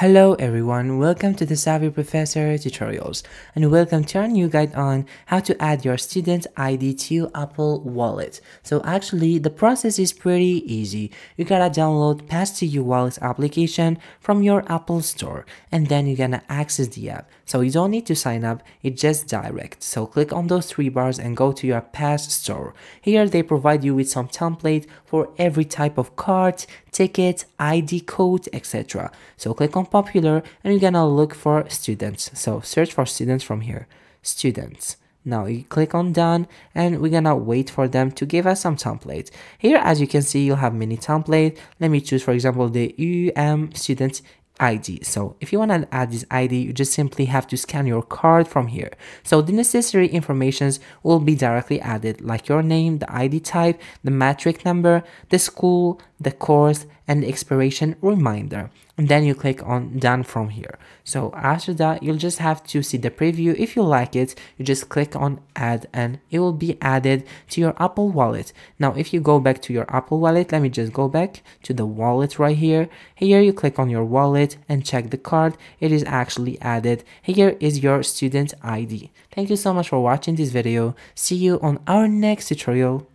Hello everyone, welcome to the Savvy Professor tutorials and welcome to our new guide on how to add your student ID to Apple Wallet. So actually the process is pretty easy. You gotta download Pass2U Wallet application from your Apple store and then you're gonna access the app. So you don't need to sign up, it's just direct. So click on those three bars and go to your Pass store. Here they provide you with some template for every type of card, ticket, ID code, etc. So click on popular and you're gonna look for students. So search for students from here. Students. Now you click on done and we're gonna wait for them to give us some templates. Here as you can see you'll have many templates let me choose for example the um student ID. So if you want to add this ID, you just simply have to scan your card from here. So the necessary informations will be directly added like your name, the ID type, the matric number, the school, the course, and expiration reminder. And then you click on done from here. So after that, you'll just have to see the preview. If you like it, you just click on add and it will be added to your Apple wallet. Now, if you go back to your Apple wallet, let me just go back to the wallet right here. Here you click on your wallet and check the card. It is actually added. Here is your student ID. Thank you so much for watching this video. See you on our next tutorial.